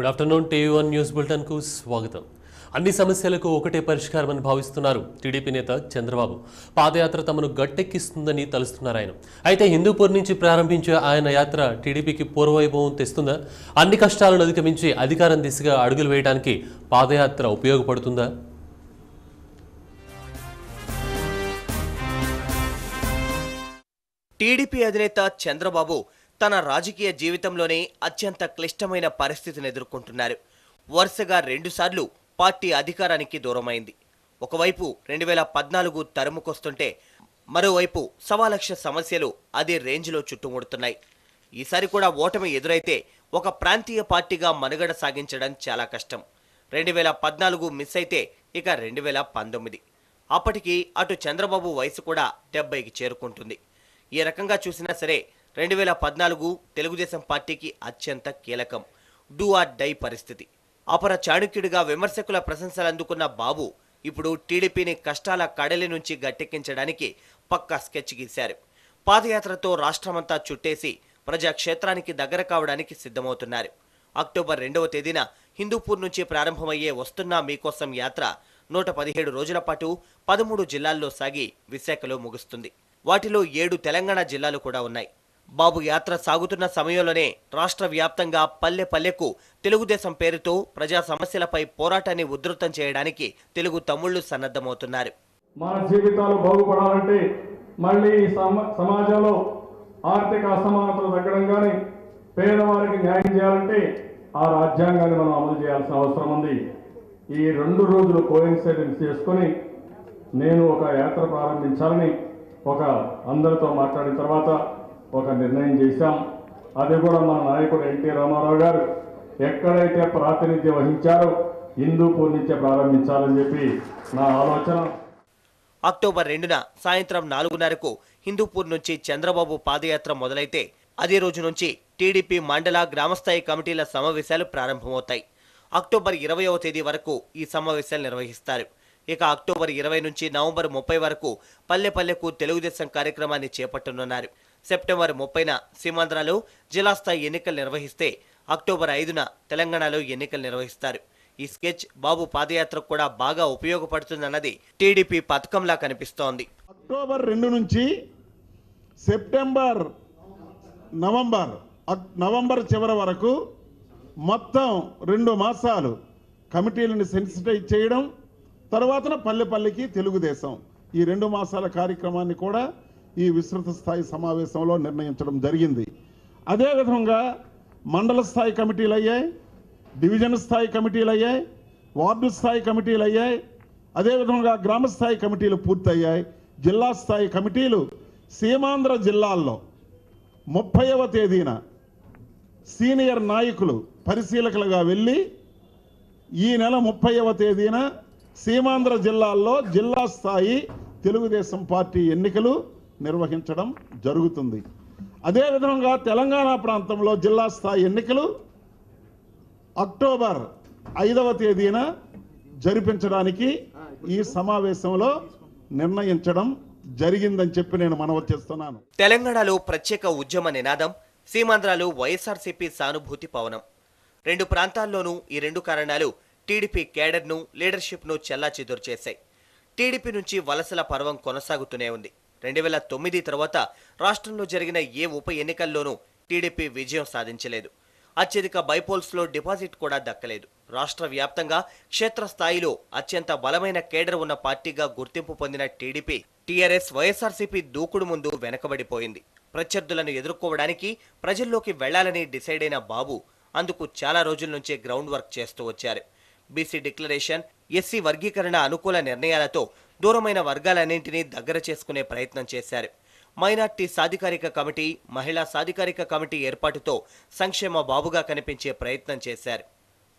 Good afternoon TV one news బులెటిన్కు స్వాగతం. అన్ని సమస్యలకు ఒకటే పరిష్కారం అని భావిస్తున్నారు టీడీపీ నేత చంద్రబాబు. పాదయాత్ర తమను గట్టెక్కిస్తుందని తలుస్తున్నారు ఆయన. అయితే హిందూపూర్ నుంచి ప్రారంభించే ఆయన యాత్ర టీడీపీకి పూర్వవైభవం తెస్తుందా? అన్ని కష్టాలను అధిగమించి అధికారం దిశగా అడుగులు వేయడానికి పాదయాత్ర ఉపయోగపడుతుందా? టీడీపీ అధినేత చంద్రబాబు తన రాజకీయ జీవితంలోనే అత్యంత క్లిష్టమైన పరిస్థితిని ఎదుర్కొంటున్నారు. వరుసగా రెండుసార్లు పార్టీ అధికారానికి దూరమైంది. ఒకవైపు రెండు వేల పద్నాలుగు తరుముకొస్తుంటే మరోవైపు సవాలక్ష సమస్యలు అదే రేంజ్లో చుట్టుముడుతున్నాయి. ఈసారి కూడా ఓటమి ఎదురైతే ఒక ప్రాంతీయ పార్టీగా మనుగడ సాగించడం చాలా కష్టం. రెండు వేల పద్నాలుగు మిస్ అయితే ఇక రెండు వేల పంతొమ్మిది. అప్పటికి అటు చంద్రబాబు వయసు కూడా డెబ్బైకి చేరుకుంటుంది. ఈ రకంగా చూసినా సరే రెండు వేల పద్నాలుగు తెలుగుదేశం పార్టీకి అత్యంత కీలకం. డూ ఆర్ డై పరిస్థితి. అపర చాణుక్యుడిగా విమర్శకుల ప్రశంసలు అందుకున్న బాబు ఇప్పుడు టీడీపీని కష్టాల కడలి నుంచి గట్టెక్కించడానికి పక్కా స్కెచ్ గీశారు. పాదయాత్రతో రాష్ట్రమంతా చుట్టేసి ప్రజాక్షేత్రానికి దగ్గర కావడానికి సిద్ధమవుతున్నారు. అక్టోబర్ రెండవ తేదీన హిందూపూర్ నుంచి ప్రారంభమయ్యే వస్తున్నా మీకోసం యాత్ర నూట పదిహేడు రోజుల పాటు పదమూడు జిల్లాల్లో సాగి విశాఖలో ముగుస్తుంది. వాటిలో ఏడు తెలంగాణ జిల్లాలు కూడా ఉన్నాయి. బాబు యాత్ర సాగుతున్న సమయంలోనే రాష్ట్ర వ్యాప్తంగా పల్లె పల్లెకు తెలుగుదేశం పేరుతో ప్రజా సమస్యలపై పోరాటాన్ని ఉధృతం చేయడానికి తెలుగు తమ్ముళ్ళు సన్నద్ధమవుతున్నారు. మన జీవితాలు బాగుపడాలంటే మళ్ళీ ఈ సమ సమాజంలో ఆర్థిక అసమానతలు తగ్గడం కానీ పేదవారికి న్యాయం చేయాలంటే ఆ రాజ్యాంగాన్ని మనం అమలు చేయాల్సిన అవసరం ఉంది. ఈ రెండు రోజులు కోయిన్సైడెన్స్ చేసుకొని నేను ఒక యాత్ర ప్రారంభించాలని ఒక అందరితో మాట్లాడిన తర్వాత ఒక నిర్ణయం చేశాం. అది కూడా మన నాయకుడు ఎన్టీ రామారావు గారు. ఎక్కడైతే ప్రాతినిధ్యం వహించారో హిందూపూర్ నుంచే ప్రారంభించాలని చెప్పి నా ఆలోచన. అక్టోబర్ రెండున సాయంత్రం నాలుగున్నరకు హిందూపూర్ నుంచి చంద్రబాబు పాదయాత్ర మొదలైతే అదే రోజు నుంచి టీడీపీ మండల గ్రామస్థాయి కమిటీల సమావేశాలు ప్రారంభమవుతాయి. అక్టోబర్ ఇరవయవ తేదీ వరకు ఈ సమావేశాలు నిర్వహిస్తారు. ఇక అక్టోబర్ ఇరవై నుంచి నవంబర్ ముప్పై వరకు పల్లె పల్లెకు తెలుగుదేశం కార్యక్రమాన్ని చేపట్టనున్నారు. సెప్టెంబర్ ముప్పైన సీమాంధ్రలో జిల్లా స్థాయి ఎన్నికలు నిర్వహిస్తే అక్టోబర్ ఐదున తెలంగాణలో ఎన్నికలు నిర్వహిస్తారు. ఈ స్కెచ్ బాబు పాదయాత్రకు కూడా బాగా ఉపయోగపడుతుందన్నది టీడీపీ పథకంలా కనిపిస్తోంది. అక్టోబర్ రెండు నుంచి సెప్టెంబర్ నవంబర్ నవంబర్ చివరి వరకు మొత్తం రెండు మాసాలు కమిటీలను సెన్సిటైజ్ చేయడం తర్వాత పల్లె పల్లెకి తెలుగుదేశం. ఈ రెండు మాసాల కార్యక్రమాన్ని కూడా ఈ విస్తృత స్థాయి సమావేశంలో నిర్ణయించడం జరిగింది. అదేవిధంగా మండల స్థాయి కమిటీలు అయ్యాయి డివిజన్ స్థాయి కమిటీలు అయ్యాయి వార్డు స్థాయి కమిటీలు అయ్యాయి అదేవిధంగా గ్రామ స్థాయి కమిటీలు పూర్తయ్యాయి. జిల్లా స్థాయి కమిటీలు సీమాంధ్ర జిల్లాల్లో ముప్పైవ తేదీన సీనియర్ నాయకులు పరిశీలకులుగా వెళ్ళి ఈ నెల ముప్పైవ తేదీన సీమాంధ్ర జిల్లాల్లో జిల్లా స్థాయి తెలుగుదేశం పార్టీ ఎన్నికలు నిర్వహించడం జరుగుతుంది. అదేవిధంగా తెలంగాణ ప్రాంతంలో జిల్లా స్థాయి ఎన్నికలు అక్టోబర్ ఐదవ తేదీన జరిపించడానికి ఈ సమావేశంలో నిర్ణయించడం జరిగిందని చెప్పి నేను మనవి చేస్తున్నాను. తెలంగాణలో ప్రత్యేక ఉద్యమ నినాదం సీమాంధ్రలో వైఎస్ఆర్సీపీ సానుభూతి పవనం. రెండు ప్రాంతాల్లోనూ ఈ రెండు కారణాలు టీడీపీ కేడర్ను లీడర్షిప్ను చెల్లాచెదురు చేశాయి. టీడీపీ నుంచి వలసల పర్వం కొనసాగుతూనే ఉంది. రెండు వేల తొమ్మిది తర్వాత రాష్ట్రంలో జరిగిన ఏ ఉప ఎన్నికల్లోనూ టీడీపీ విజయం సాధించలేదు. అత్యధిక బైపోల్స్లో డిపాజిట్ కూడా దక్కలేదు. రాష్ట్ర వ్యాప్తంగా క్షేత్రస్థాయిలో అత్యంత బలమైన కేడర్ ఉన్న పార్టీగా గుర్తింపు పొందిన టీడీపీ టీఆర్ఎస్ వైఎస్ఆర్సీపీ దూకుడు ముందు వెనకబడిపోయింది. ప్రత్యర్థులను ఎదుర్కోవడానికి ప్రజల్లోకి వెళ్ళాలని డిసైడ్ అయిన బాబు అందుకు చాలా రోజుల నుంచే గ్రౌండ్ వర్క్ చేస్తూ వచ్చారు. బీసీ డిక్లరేషన్ ఎస్సీ వర్గీకరణ అనుకూల నిర్ణయాలతో దూరమైన వర్గాలన్నింటినీ దగ్గర చేసుకునే ప్రయత్నం చేశారు. మైనార్టీ సాధికారిక కమిటీ మహిళా సాధికారిక కమిటీ ఏర్పాటుతో సంక్షేమ బాబుగా కనిపించే ప్రయత్నం చేశారు.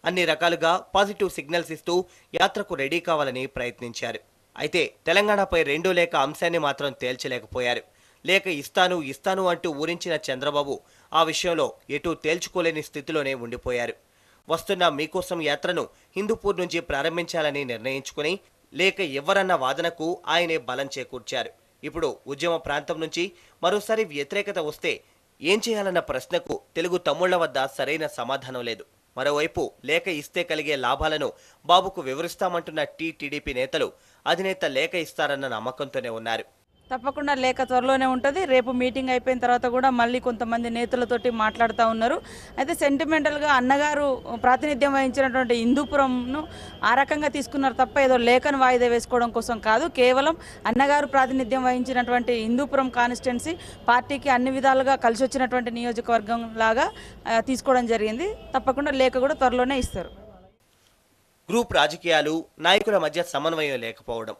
అన్ని రకాలుగా పాజిటివ్ సిగ్నల్స్ ఇస్తూ యాత్రకు రెడీ కావాలని ప్రయత్నించారు. అయితే తెలంగాణపై రెండో లేఖ అంశాన్ని మాత్రం తేల్చలేకపోయారు. లేక ఇస్తాను ఇస్తాను అంటూ ఊరించిన చంద్రబాబు ఆ విషయంలో ఎటూ తేల్చుకోలేని స్థితిలోనే ఉండిపోయారు. వస్తున్న మీకోసం యాత్రను హిందూపూర్ నుంచి ప్రారంభించాలని నిర్ణయించుకుని లేక ఎవరన్న వాదనకు ఆయనే బలం చేకూర్చారు. ఇప్పుడు ఉద్యమ ప్రాంతం నుంచి మరోసారి వ్యతిరేకత వస్తే ఏం చేయాలన్న ప్రశ్నకు తెలుగు తమ్ముళ్ళ వద్ద సరైన సమాధానం లేదు. మరోవైపు లేఖ ఇస్తే కలిగే లాభాలను బాబుకు వివరిస్తామంటున్న టీటీడీపీ నేతలు అధినేత లేఖ ఇస్తారన్న నమ్మకంతోనే ఉన్నారు. తప్పకుండా లేఖ త్వరలోనే ఉంటుంది. రేపు మీటింగ్ అయిపోయిన తర్వాత కూడా మళ్ళీ కొంతమంది నేతలతోటి మాట్లాడుతూ ఉన్నారు. అయితే సెంటిమెంటల్గా అన్నగారు ప్రాతినిధ్యం వహించినటువంటి హిందూపురంను ఆ రకంగా తీసుకున్నారు తప్ప ఏదో లేఖను వాయిదా వేసుకోవడం కోసం కాదు. కేవలం అన్నగారు ప్రాతినిధ్యం వహించినటువంటి హిందూపురం కాన్స్టిట్యున్సీ పార్టీకి అన్ని విధాలుగా కలిసి వచ్చినటువంటి నియోజకవర్గం లాగా తీసుకోవడం జరిగింది. తప్పకుండా లేఖ కూడా త్వరలోనే ఇస్తారు. గ్రూప్ రాజకీయాలు నాయకుల మధ్య సమన్వయం లేకపోవడం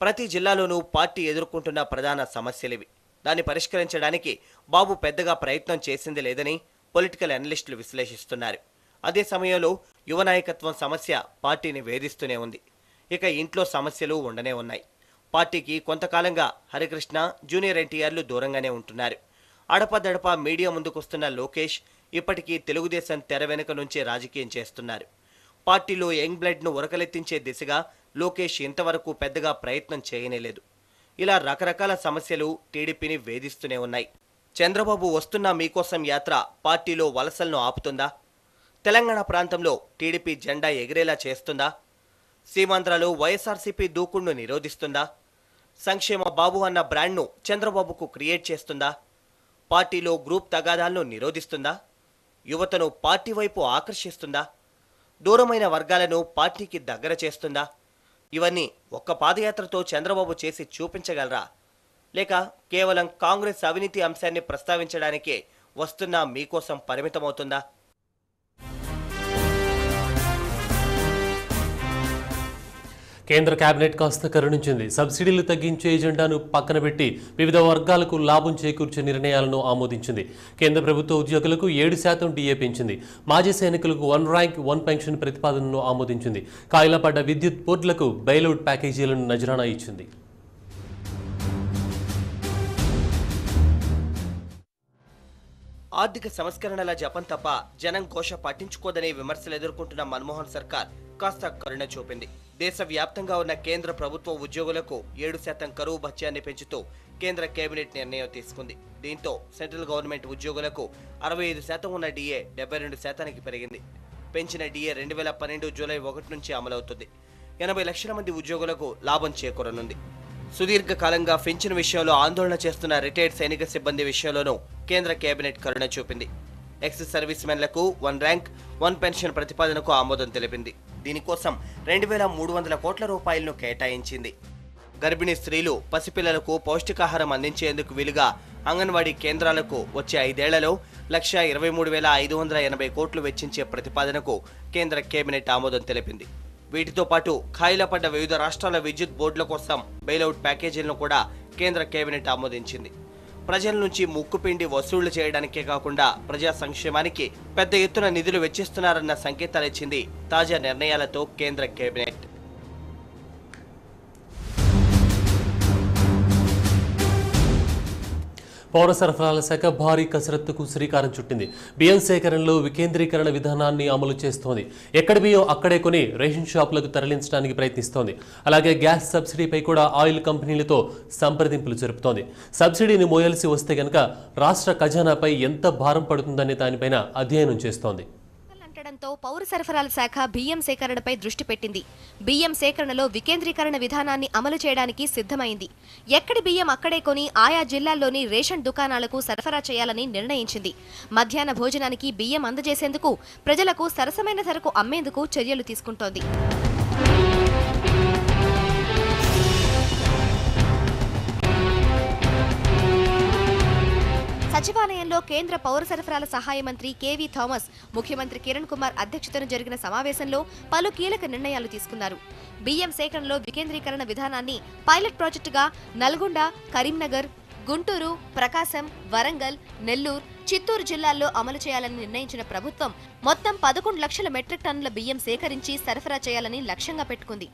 ప్రతి జిల్లాలోనూ పార్టీ ఎదుర్కొంటున్న ప్రధాన సమస్యలివి. దాన్ని పరిష్కరించడానికి బాబు పెద్దగా ప్రయత్నం చేసింది లేదని పొలిటికల్ అనలిస్టులు విశ్లేషిస్తున్నారు. అదే సమయంలో యువ నాయకత్వం సమస్య పార్టీని వేధిస్తూనే ఉంది. ఇక ఇంట్లో సమస్యలు ఉండనే ఉన్నాయి. పార్టీకి కొంతకాలంగా హరికృష్ణ జూనియర్ ఎన్టీఆర్లు దూరంగానే ఉంటున్నారు. అడపదడప మీడియా ముందుకొస్తున్న లోకేష్ ఇప్పటికీ తెలుగుదేశం తెర వెనుక నుంచే రాజకీయం చేస్తున్నారు. పార్టీలో యంగ్ బ్లడ్ను ఉరకలెత్తించే దిశగా లోకేష్ ఇంతవరకు పెద్దగా ప్రయత్నం చేయనేలేదు. ఇలా రకరకాల సమస్యలు టీడీపీని వేధిస్తూనే ఉన్నాయి. చంద్రబాబు వస్తున్న మీకోసం యాత్ర పార్టీలో వలసలను ఆపుతుందా? తెలంగాణ ప్రాంతంలో టీడీపీ జెండా ఎగిరేలా చేస్తుందా? సీమాంధ్రలో వైఎస్ఆర్సీపీ దూకుడును నిరోధిస్తుందా? సంక్షేమ బాబు అన్న బ్రాండ్ను చంద్రబాబుకు క్రియేట్ చేస్తుందా? పార్టీలో గ్రూప్ తగాదాలను నిరోధిస్తుందా? యువతను పార్టీ వైపు ఆకర్షిస్తుందా? దూరమైన వర్గాలను పార్టీకి దగ్గర చేస్తుందా? ఇవన్నీ ఒక్క పాదయాత్రతో చంద్రబాబు చేసి చూపించగలరా? లేక కేవలం కాంగ్రెస్ అవినీతి అంశాన్ని ప్రస్తావించడానికే వస్తున్న మీకోసం పరిమితమవుతుందా? కేంద్ర కేబినెట్ కాస్త కరుణించింది. సబ్సిడీలు తగ్గించే ఎజెండాను పక్కన పెట్టి వివిధ వర్గాలకు లాభం చేకూర్చే నిర్ణయాలను ఆమోదించింది. కేంద్ర ప్రభుత్వ ఉద్యోగులకు ఏడు శాతం డిఏ పెంచింది. మాజీ సైనికులకు వన్ ర్యాంక్ వన్ పెన్షన్ ప్రతిపాదనను ఆమోదించింది. కాయలపడ్డ విద్యుత్ బోర్డులకు బెయిలౌట్ ప్యాకేజీలను నజరానా ఇచ్చింది. ఆర్థిక సంస్కరణల జపం తప్ప జనం ఘోష పట్టించుకోదనే విమర్శలు ఎదుర్కొంటున్న మన్మోహన్ సర్కార్ కాస్త కరుణ చూపింది. దేశవ్యాప్తంగా ఉన్న కేంద్ర ప్రభుత్వ ఉద్యోగులకు ఏడు శాతం కరువు భత్యాన్ని పెంచుతూ కేంద్ర కేబినెట్ నిర్ణయం తీసుకుంది. దీంతో సెంట్రల్ గవర్నమెంట్ ఉద్యోగులకు అరవై ఐదు శాతం ఉన్న డిఏ డెబ్బై రెండు శాతానికి పెరిగింది. పెంచిన డిఏ రెండు వేల పన్నెండు జూలై ఒకటి నుంచి అమలవుతుంది. ఎనభై లక్షల మంది ఉద్యోగులకు లాభం చేకూరనుంది. సుదీర్ఘకాలంగా పెన్షన్ విషయంలో ఆందోళన చేస్తున్న రిటైర్డ్ సైనిక సిబ్బంది విషయంలోనూ కేంద్ర కేబినెట్ కరుణ చూపింది. ఎక్స్ సర్వీస్ మెన్లకు వన్ ర్యాంక్ వన్ పెన్షన్ ప్రతిపాదనకు ఆమోదం తెలిపింది. దీనికోసం రెండు వేల మూడు వందల కోట్ల రూపాయలను కేటాయించింది. గర్భిణీ స్త్రీలు పసిపిల్లలకు పౌష్టికాహారం అందించేందుకు వీలుగా అంగన్వాడీ కేంద్రాలకు వచ్చే ఐదేళ్ళలో లక్ష ఇరవై మూడు వేల ఐదు వందల ఎనభై కోట్లు వెచ్చించే ప్రతిపాదనకు కేంద్ర కేబినెట్ ఆమోదం తెలిపింది. వీటితో పాటు ఖాయిల పడ్డ వివిధ రాష్ట్రాల విద్యుత్ బోర్డుల కోసం బెయిలౌట్ ప్యాకేజీలను కూడా కేంద్ర కేబినెట్ ఆమోదించింది. ప్రజల నుంచి ముక్కుపిండి వసూళ్ళు చేయడానికే కాకుండా ప్రజా సంక్షేమానికి పెద్ద ఎత్తున నిధులు వెచ్చిస్తున్నారన్న సంకేతాలిచ్చింది తాజా నిర్ణయాలతో కేంద్ర కేబినెట్. పౌర సరఫరాల శాఖ భారీ కసరత్తుకు శ్రీకారం చుట్టింది. బియ్యం సేకరణలో వికేంద్రీకరణ విధానాన్ని అమలు చేస్తోంది. ఎక్కడ బియ్యం అక్కడే కొని రేషన్ షాపులకు తరలించడానికి ప్రయత్నిస్తోంది. అలాగే గ్యాస్ సబ్సిడీపై కూడా ఆయిల్ కంపెనీలతో సంప్రదింపులు జరుపుతోంది. సబ్సిడీని మోయాల్సి వస్తే గనక రాష్ట్ర ఖజానాపై ఎంత భారం పడుతుందనే దానిపైన అధ్యయనం చేస్తోంది. అంటడంతో పౌర సరఫరాల శాఖ బియ్యం సేకరణపై దృష్టి పెట్టింది. బియ్యం సేకరణలో వికేంద్రీకరణ విధానాన్ని అమలు చేయడానికి సిద్ధమైంది. ఎక్కడి బియ్యం అక్కడే కొని ఆయా జిల్లాల్లోని రేషన్ దుకాణాలకు సరఫరా చేయాలని నిర్ణయించింది. మధ్యాహ్న భోజనానికి బియ్యం అందజేసేందుకు ప్రజలకు సరసమైన ధరకు అమ్మేందుకు చర్యలు తీసుకుంటోంది. సచివాలయంలో కేంద్ర పౌర సరఫరాల సహాయ మంత్రి కేవీ థామస్ ముఖ్యమంత్రి కిరణ్ కుమార్ అధ్యక్షతన జరిగిన సమావేశంలో పలు కీలక నిర్ణయాలు తీసుకున్నారు. బియ్యం సేకరణలో వికేంద్రీకరణ విధానాన్ని పైలట్ ప్రాజెక్టుగా నల్గొండ కరీంనగర్ గుంటూరు ప్రకాశం వరంగల్ నెల్లూరు చిత్తూరు జిల్లాల్లో అమలు చేయాలని నిర్ణయించిన ప్రభుత్వం మొత్తం పదకొండు లక్షల మెట్రిక్ టన్నుల బియ్యం సేకరించి సరఫరా చేయాలని లక్ష్యంగా పెట్టుకుంది.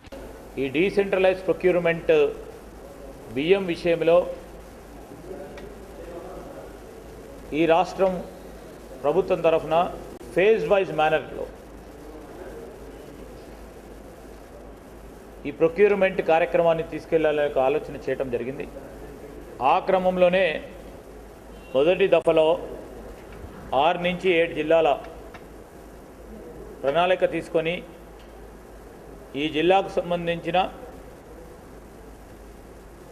ఈ డీసెంట్రలైజ్ ప్రొక్యూర్మెంట్ బియ్యం విషయంలో ఈ రాష్ట్రం ప్రభుత్వం తరఫున ఫేజ్ వైజ్ మేనర్లో ఈ ప్రొక్యూర్మెంట్ కార్యక్రమాన్ని తీసుకెళ్ళాలనే ఒక ఆలోచన చేయటం జరిగింది. ఆ క్రమంలోనే మొదటి దఫలో ఆరు నుంచి ఏడు జిల్లాల ప్రణాళిక తీసుకొని ఈ జిల్లాకు సంబంధించిన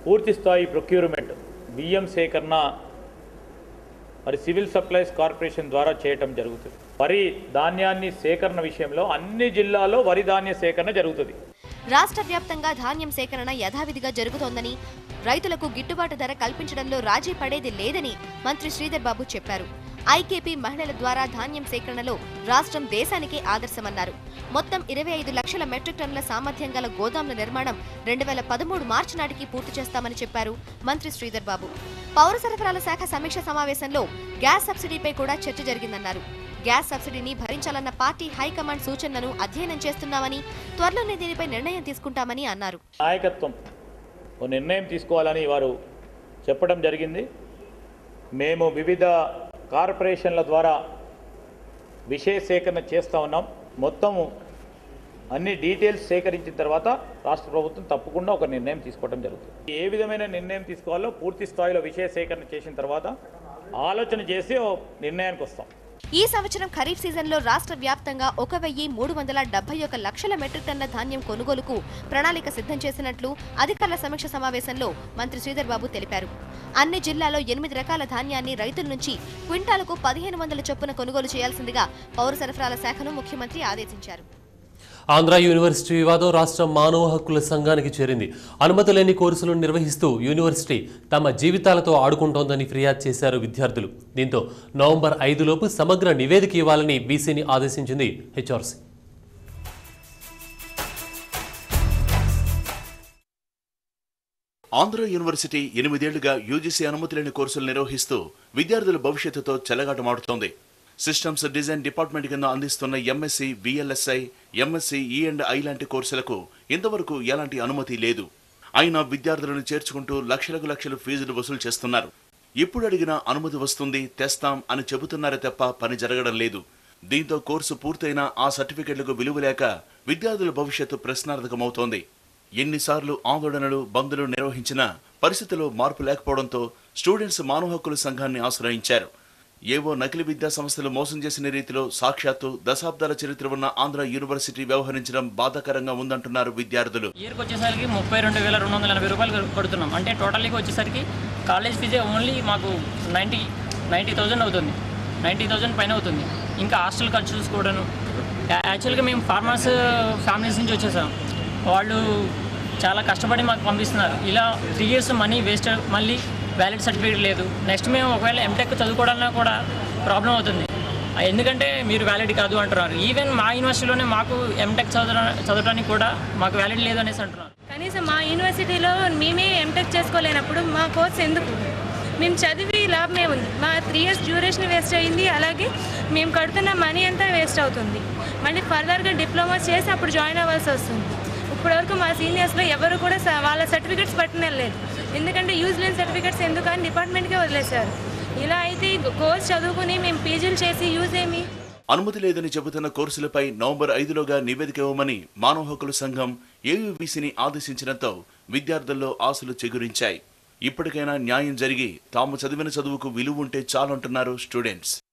పూర్తిస్థాయి ప్రొక్యూర్మెంట్ బియ్యం సేకరణ మరి సివిల్ సప్లైస్ కార్పొరేషన్ ద్వారా చేయటం జరుగుతుంది. వరి ధాన్యాన్ని సేకరణ విషయంలో అన్ని జిల్లాల్లో వరి ధాన్య సేకరణ జరుగుతుంది. రాష్ట్ర వ్యాప్తంగా ధాన్యం సేకరణ యథావిధిగా జరుగుతోందని రైతులకు గిట్టుబాటు ధర కల్పించడంలో రాజీ పడేది లేదని మంత్రి శ్రీధర్ బాబు చెప్పారు. ఐకేపీ మహిళల ద్వారా ధాన్యం సేకరణలో రాష్ట్రం దేశానికే ఆదర్శమన్నారు. మొత్తం ఇరవై ఐదు లక్షల మెట్రిక్ టన్నుల సామర్థ్యం గల గోదాముల నిర్మాణం రెండు వేల పదమూడు మార్చి నాటికి పూర్తి చేస్తామని చెప్పారు మంత్రి శ్రీధర్ బాబు. పౌర సరఫరాల శాఖ సమీక్ష సమావేశంలో గ్యాస్ సబ్సిడీపై కూడా చర్చ జరిగిందన్నారు. గ్యాస్ సబ్సిడీని భరించాలన్న పార్టీ హైకమాండ్ సూచనలను అధ్యయనం చేస్తున్నామని త్వరలోనే దీనిపై నిర్ణయం తీసుకుంటామని అన్నారు. నాయకత్వం ఓ నిర్ణయం తీసుకోవాలని వారు చెప్పడం జరిగింది. మేము వివిధ కార్పొరేషన్ల ద్వారా విషయ సేకరణ చేస్తూ ఉన్నాం. మొత్తము అన్ని డీటెయిల్స్ సేకరించిన తర్వాత రాష్ట్ర ప్రభుత్వం తప్పకుండా ఒక నిర్ణయం తీసుకోవడం జరుగుతుంది. ఏ విధమైన నిర్ణయం తీసుకోవాలో పూర్తి స్థాయిలో విషయ సేకరణ చేసిన తర్వాత ఆలోచన చేసి ఓ నిర్ణయానికి వస్తాం. ఈ సంవత్సరం ఖరీఫ్ సీజన్లో రాష్ట్ర వ్యాప్తంగా ఒక వెయ్యి మూడు వందల డెబ్బై ఒక లక్షల మెట్రిక్ టన్ల ధాన్యం కొనుగోలుకు ప్రణాళిక సిద్ధం చేసినట్లు అధికారుల సమీక్ష సమావేశంలో మంత్రి శ్రీధర్ బాబు తెలిపారు. అన్ని జిల్లాలో ఎనిమిది రకాల ధాన్యాన్ని రైతుల నుంచి క్వింటాలకు పదిహేను వందల చొప్పున కొనుగోలు చేయాల్సిందిగా పౌర సరఫరాల శాఖను ముఖ్యమంత్రి ఆదేశించారు. ఆంధ్ర యూనివర్సిటీ వివాదం రాష్ట్ర మానవ హక్కుల సంఘానికి చేరింది. అనుమతి లేని కోర్సులను నిర్వహిస్తూ యూనివర్సిటీ తమ జీవితాలతో ఆడుకుంటోందని ఫిర్యాదు చేశారు విద్యార్థులు. దీంతో నవంబర్ ఐదులోపు సమగ్ర నివేదిక ఇవ్వాలని బీసీని ఆదేశించింది హెచ్ఆర్సీ. ఆంధ్ర యూనివర్సిటీ ఎనిమిదేళ్ళుగా యూజీసీ అనుమతి లేని కోర్సులు నిర్వహిస్తూ విద్యార్థుల భవిష్యత్తుతో చెలగాటమాడుతోంది. సిస్టమ్స్ డిజైన్ డిపార్ట్మెంట్ కింద అందిస్తున్న MSc VLSI MSc E and I లాంటి కోర్సులకు ఇంతవరకు ఎలాంటి అనుమతి లేదు. అయినా విద్యార్థులను చేర్చుకుంటూ లక్షలకు లక్షలు ఫీజులు వసూలు చేస్తున్నారు. ఎప్పుడు అడిగినా అనుమతి వస్తుంది తెస్తాం అని చెబుతున్నారే తప్ప పని జరగడం లేదు. దీంతో కోర్సు పూర్తయిన ఆ సర్టిఫికెట్లకు విలువ లేక విద్యార్థుల భవిష్యత్తు ప్రశ్నార్థకమవుతోంది. ఎన్నిసార్లు ఆందోళనలు బంద్లు నిర్వహించినా పరిస్థితిలో మార్పు లేకపోవడంతో స్టూడెంట్స్ మానవ హక్కుల సంఘాన్ని ఆశ్రయించారు. ఏవో నకిలీ విద్యా సంస్థలు మోసం చేసిన రీతిలో సాక్షాత్తు దశాబ్దాల చరిత్ర ఉన్న ఆంధ్ర యూనివర్సిటీ వ్యవహరించడం బాధాకరంగా ఉందంటున్నారు విద్యార్థులు. ఇయర్కి వచ్చేసరికి ముప్పై రెండు వేల రెండు వందల ఎనభై రూపాయలు కడుతున్నాం. అంటే టోటల్గా వచ్చేసరికి కాలేజ్ ఫీజే ఓన్లీ మాకు నైంటీ నైంటీ థౌజండ్ అవుతుంది. నైంటీ థౌజండ్ పైన అవుతుంది. ఇంకా హాస్టల్ ఖర్చు చూసుకోవడం యాక్చువల్గా మేము ఫార్మర్స్ ఫ్యామిలీస్ నుంచి వచ్చేసాం. వాళ్ళు చాలా కష్టపడి మాకు పంపిస్తున్నారు. ఇలా త్రీ ఇయర్స్ మనీ వేస్ట్ మళ్ళీ వ్యాలిడ్ సర్టిఫికేట్ లేదు. నెక్స్ట్ మేము ఒకవేళ ఎంటెక్ చదువుకోవడానికి కూడా ప్రాబ్లం అవుతుంది. ఎందుకంటే మీరు వ్యాలిడ్ కాదు అంటున్నారు. ఈవెన్ మా యూనివర్సిటీలోనే మాకు ఎంటెక్ చదవడం చదవడానికి కూడా మాకు వ్యాలిడ్ లేదు అనేసి అంటున్నారు. కనీసం మా యూనివర్సిటీలో మేమే ఎంటెక్ చేసుకోలేనప్పుడు మా కోర్స్ ఎందుకు? మేము చదివి లాభమే ఉంది. మా త్రీ ఇయర్స్ డ్యూరేషన్ వేస్ట్ అయింది. అలాగే మేము కడుతున్న మనీ అంతా వేస్ట్ అవుతుంది. మళ్ళీ ఫర్దర్గా డిప్లొమా చేసి అప్పుడు జాయిన్ అవ్వాల్సి వస్తుంది. ఇప్పటివరకు మా సీనియర్స్లో ఎవరు కూడా వాళ్ళ సర్టిఫికెట్స్ పట్టిన లేదు ఎందుకంటే యూజ్ లేని సర్టిఫికెట్స్ ఎందుకని డిపార్ట్మెంట్కే వదిలేశారు. ఇలా అయితే కోర్స్ చదువుకుని మేము పీజీలు చేసి యూజ్ ఏమి? అనుమతి లేదని చెబుతున్న కోర్సులపై నవంబర్ ఐదులోగా నివేదిక ఇవ్వమని మానవ హక్కుల సంఘం ఏయుబీసీని ఆదేశించడంతో విద్యార్థుల్లో ఆశలు చెగురించాయి. ఇప్పటికైనా న్యాయం జరిగి తాము చదివిన చదువుకు విలువ ఉంటే చాలంటున్నారు స్టూడెంట్స్.